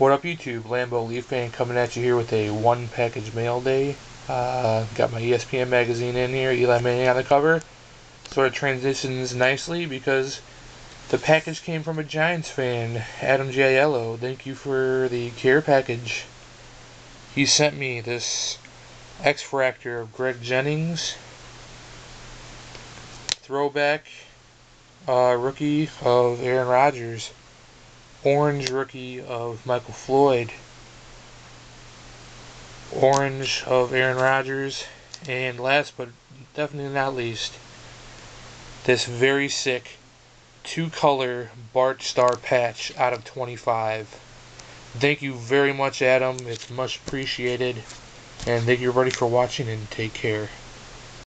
What up YouTube? Lambeau Leap fan coming at you here with a one package mail day. Uh, got my ESPN magazine in here, Eli Manning on the cover. Sort of transitions nicely because the package came from a Giants fan, Adam J. Aiello. Thank you for the care package. He sent me this X-Fractor of Greg Jennings. Throwback uh, rookie of Aaron Rodgers orange rookie of Michael Floyd, orange of Aaron Rodgers, and last but definitely not least, this very sick two color Bart Starr patch out of 25. Thank you very much, Adam. It's much appreciated. And thank you everybody for watching and take care.